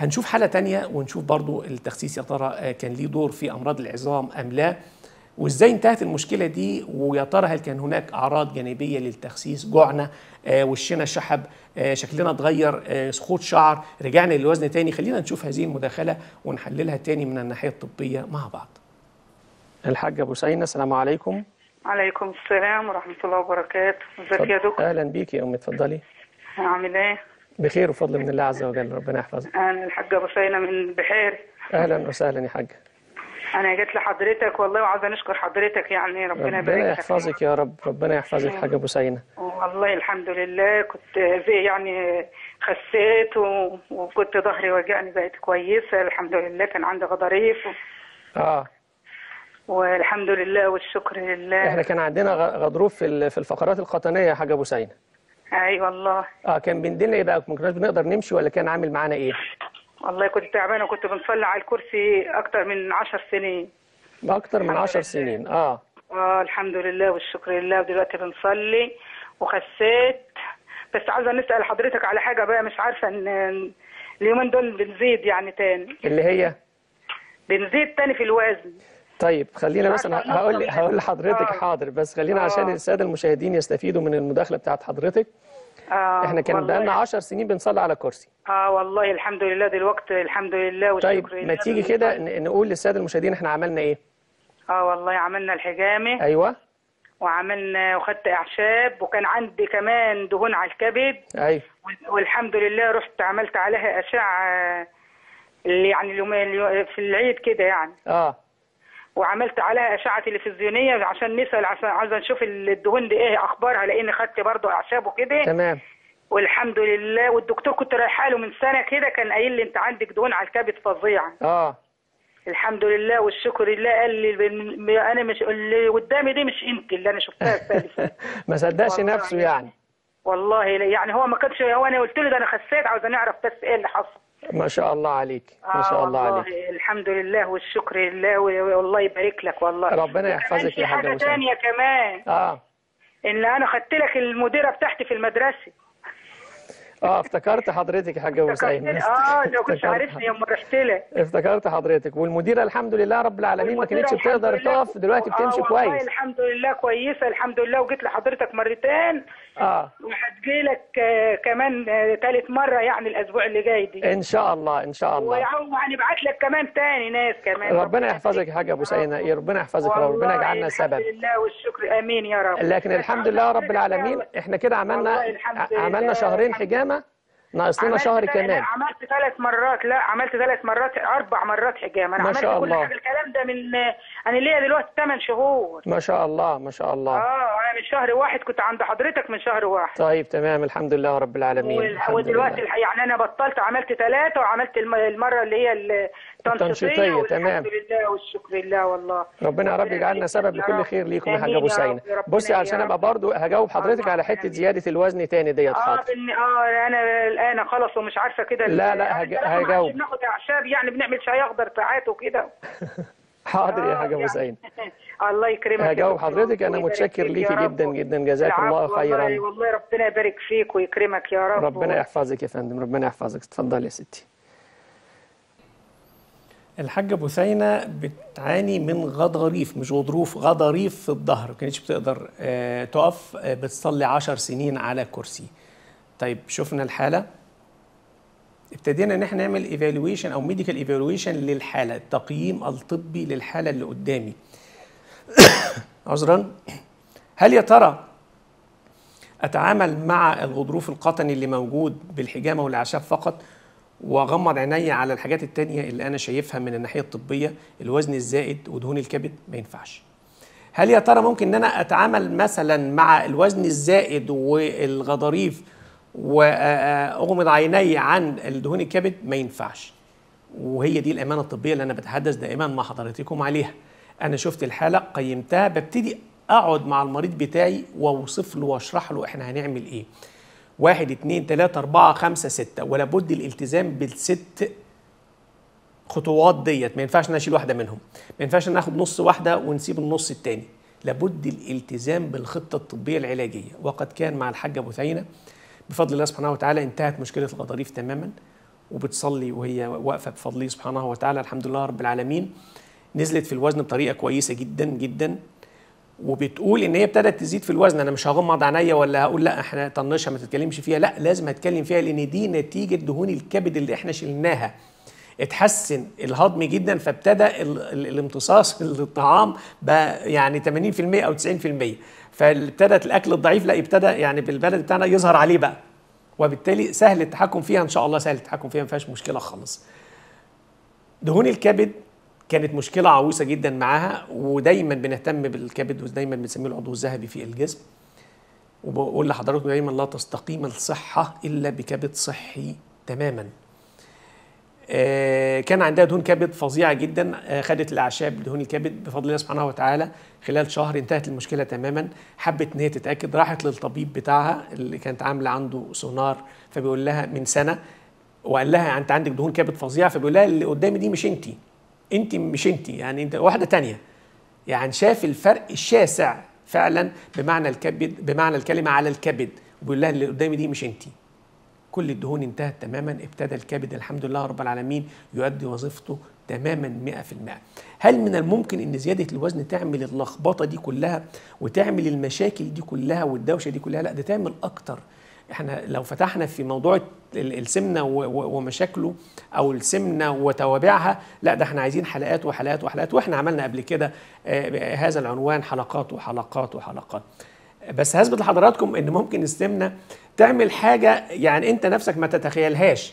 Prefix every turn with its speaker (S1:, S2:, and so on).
S1: هنشوف حالة تانية ونشوف برضو التخسيس يا ترى آه، كان ليه دور في أمراض العظام أم لا وإزاي انتهت المشكلة دي ويا ترى هل كان هناك أعراض جانبية للتخسيس جوعنا آه، وشنا شحب آه، شكلنا اتغير آه، سقوط شعر رجعنا للوزن تاني. خلينا نشوف هذه المداخلة ونحللها تاني من الناحية الطبية مع بعض. الحاج أبو سعيد السلام عليكم.
S2: عليكم السلام ورحمة الله وبركاته. ازيك يا دكتور؟
S1: أهلا بيك يا أمي اتفضلي.
S2: عامل إيه؟
S1: بخير وفضل من الله عز وجل ربنا يحفظك.
S2: أنا الحاجة بصينة من بحير
S1: أهلا وسهلا يا حاج
S2: أنا جيت لحضرتك والله وعاوزة نشكر حضرتك يعني ربنا يبارك
S1: ربنا يحفظك يا رب ربنا يحفظك حاج أبو سعيد
S2: والله الحمد لله كنت زي يعني خسيت و... وكنت ظهري وجعني بقت كويسة. الحمد لله كان عندي غضاريف و...
S1: آه.
S2: والحمد لله والشكر لله.
S1: إحنا كان عندنا غضروف في ال- في الفقرات القطنية يا حاج أبو سعيد
S2: أي والله.
S1: آه كان بيندلنا إيه بقى ما كناش بنقدر نمشي ولا كان عامل معانا إيه؟
S2: والله كنت تعبانة وكنت بنصلي على الكرسي أكتر من عشر سنين.
S1: أكتر من عشر سنين آه.
S2: آه الحمد لله والشكر لله. ودلوقتي بنصلي وخسيت. بس عايزه نسأل حضرتك على حاجة بقى مش عارفة إن اليومين دول بنزيد يعني تاني.
S1: اللي هي؟
S2: بنزيد تاني في الوزن.
S1: طيب خلينا بس
S2: عارفة
S1: هقول هقول لحضرتك
S2: آه.
S1: حاضر بس خلينا
S2: آه.
S1: عشان السادة المشاهدين يستفيدوا من المداخلة بتاعت حضرتك.
S2: آه
S1: إحنا كان بقالنا 10 سنين بنصلي على كرسي.
S2: آه والله الحمد لله دلوقتي الحمد لله والشكر
S1: طيب ما تيجي كده ن- نقول للسادة المشاهدين إحنا عملنا إيه؟
S2: آه والله عملنا الحجامة.
S1: أيوه.
S2: وعملنا وخدت أعشاب وكان عندي كمان دهون على الكبد.
S1: أيوه
S2: والحمد لله رحت عملت عليها أشعة اللي يعني في العيد كده يعني.
S1: آه.
S2: وعملت عليها أشعة تلفزيونية عشان نسأل عشان عايزه نشوف الدهون دي إيه أخبارها لأن خدت برضه أعشاب وكده.
S1: تمام.
S2: والحمد لله. والدكتور كنت رايحة له من سنة كده كان قايل لي أنت عندك دهون على الكبد فظيعة.
S1: آه.
S2: الحمد لله والشكر لله. قال لي أنا مش اللي قدامي دي مش أنت اللي أنا شفتها الثالثه
S1: ما صدقش نفسه
S2: يعني. والله يعني هو ما كانش هو أنا قلت له ده أنا خسيت عاوز نعرف بس إيه اللي حصل.
S1: ما شاء الله عليك. ما شاء
S2: آه
S1: الله
S2: والله
S1: عليك.
S2: الحمد لله والشكر لله والله يبارك لك والله.
S1: ربنا يحفظك يا حاجة.
S2: ثانية كمان.
S1: آه.
S2: إن أنا خدت لك المديرة بتاعتي في المدرسة.
S1: آه افتكرت حضرتك يا حاجة ابو سعيد
S2: آه لو كنت عارفني يوم رحت لك.
S1: افتكرت حضرتك. والمديرة الحمد لله رب العالمين ما كانتش بتقدر تقف دلوقتي بتمشي
S2: آه
S1: كويس.
S2: الحمد لله كويسة الحمد لله. وجيت لحضرتك مرتين.
S1: آه.
S2: وهتجي لك آه، كمان ثالث مرة يعني الأسبوع اللي جاي دي.
S1: إن شاء الله إن شاء الله.
S2: وهنبعت لك كمان تاني ناس كمان.
S1: ربنا يحفظك يا حاج أبو سعيد يا ربنا يحفظك ربنا يجعلنا سبب.
S2: الحمد لله والشكر. آمين يا رب.
S1: لكن الحمد لله رب العالمين إحنا كده عملنا. عملنا شهرين حجامه ناقص لنا شهر كمان
S2: عملت ثلاث مرات لا عملت ثلاث مرات أربع مرات حجامه أنا
S1: ما
S2: عملت
S1: شاء
S2: كل
S1: الله.
S2: حاجة الكلام ده من أنا ليا دلوقتي 8 شهور
S1: ما شاء الله ما شاء الله
S2: آه أنا من شهر واحد كنت عند حضرتك من شهر واحد
S1: طيب تمام الحمد لله رب العالمين
S2: وال-
S1: الحمد
S2: ودلوقتي
S1: لله.
S2: الح- يعني أنا بطلت عملت ثلاثة وعملت الم- المرة اللي هي
S1: التنشيطية تمام.
S2: والحمد لله والشكر لله والله
S1: ربنا يا رب يجعلنا سبب لكل. خير ليكم يا حاج
S2: أبو ربنا
S1: بصي
S2: رب.
S1: أبقى برضو هجاوب حضرتك على
S2: حتة.
S1: زيادة الوزن تاني ديت
S2: آه
S1: حاضر.
S2: آه أنا الآن خلاص ومش عارفة كده
S1: لا، لا،
S2: يعني
S1: هج-
S2: الكلام ما
S1: هجاوب.
S2: بناخد إعشاب يعني بنعمل شاي أخضر ساعات وكده.
S1: حاضر يا
S2: آه،
S1: حاج أبو
S2: يعني.
S1: سعيد.
S2: الله يكرمك
S1: هجاوب حضرتك
S2: أنا
S1: متشكر ليكي. جدا جدا. جزاك الله
S2: العفو، والله
S1: خيرا.
S2: والله ربنا يبارك فيك ويكرمك يا رب.
S1: ربنا يحفظك يا فندم ربنا يحفظك. اتفضل يا ستي. الحاجة بثينة بتعاني من غضاريف مش غضروف غضاريف في الظهر. ما كانتش بتقدر آه، تقف آه، بتصلي عشر سنين على كرسي. طيب شفنا الحالة. ابتدينا إن إحنا نعمل evaluation أو medical evaluation للحالة التقييم الطبي للحالة اللي قدامي. عذرا. هل يا ترى أتعامل مع الغضروف القطني اللي موجود بالحجامة والأعشاب فقط وأغمض عيني على الحاجات التانية اللي أنا شايفها من الناحية الطبية الوزن الزائد ودهون الكبد؟ ما ينفعش. هل يا ترى ممكن إن أنا أتعامل مثلا مع الوزن الزائد والغضاريف وأغمض عيني عن الدهون الكبد ما ينفعش. وهي دي الأمانة الطبية اللي أنا بتحدث دائما مع حضراتكم عليها. أنا شفت الحالة قيمتها ببتدي أقعد مع المريض بتاعي وأوصف له وأشرح له إحنا هنعمل إيه. واحد اتنين تلاتة أربعة خمسة ستة. ولا بد الالتزام بالست خطوات ديت. ما ينفعش إن أنا أشيل واحدة منهم. ما ينفعش إن ناخد نص واحدة ونسيب النص التاني. لابد الالتزام بالخطة الطبية العلاجية. وقد كان مع الحاجة بثينه بفضل الله سبحانه وتعالى انتهت مشكلة الغضاريف تماما وبتصلي وهي واقفة بفضله سبحانه وتعالى الحمد لله رب العالمين. نزلت في الوزن بطريقة كويسة جدا جدا. وبتقول إن هي ابتدت تزيد في الوزن أنا مش هغمض عينيا ولا هقول لا إحنا طنشها ما تتكلمش فيها. لا لازم اتكلم فيها لأن دي نتيجة دهون الكبد اللي إحنا شلناها. اتحسن الهضم جدا فابتدى ال- ال- الامتصاص للطعام بقى يعني 80% أو 90% فابتدت الأكل الضعيف لا ابتدى يعني بالبلد بتاعنا يظهر عليه بقى. وبالتالي سهل التحكم فيها إن شاء الله سهل التحكم فيها ما فيهاش مشكلة خالص. دهون الكبد كانت مشكلة عويصة جدا معاها ودايما بنهتم بالكبد ودايما بنسميه العضو الذهبي في الجسم. وبقول لحضراتكم دايما لا تستقيم الصحة إلا بكبد صحي تماما. كان عندها دهون كبد فظيعة جدا آه، خدت الأعشاب دهون الكبد بفضل الله سبحانه وتعالى. خلال شهر انتهت المشكلة تماما حبت إن هي تتأكد راحت للطبيب بتاعها اللي كانت عاملة عنده سونار فبيقول لها من سنة وقال لها أنت عندك دهون كبد فظيعة فبيقول لها اللي قدامي دي مش انت انت مش انت يعني أنت واحدة تانية. يعني شاف الفرق الشاسع فعلا بمعنى الكبد بمعنى الكلمة على الكبد. وبيقول لها اللي قدامي دي مش انت كل الدهون انتهت تماما ابتدى الكبد الحمد لله رب العالمين يؤدي وظيفته تماما 100% هل من الممكن إن زيادة الوزن تعمل اللخبطة دي كلها وتعمل المشاكل دي كلها والدوشة دي كلها؟ لا ده تعمل أكتر. إحنا لو فتحنا في موضوع ال- السمنة ومشاكله أو السمنة وتوابعها لا ده إحنا عايزين حلقات وحلقات وحلقات وإحنا عملنا قبل كده آه، هذا العنوان حلقات وحلقات وحلقات. بس هثبت لحضراتكم إن ممكن السمنة تعمل حاجة يعني أنت نفسك ما تتخيلهاش.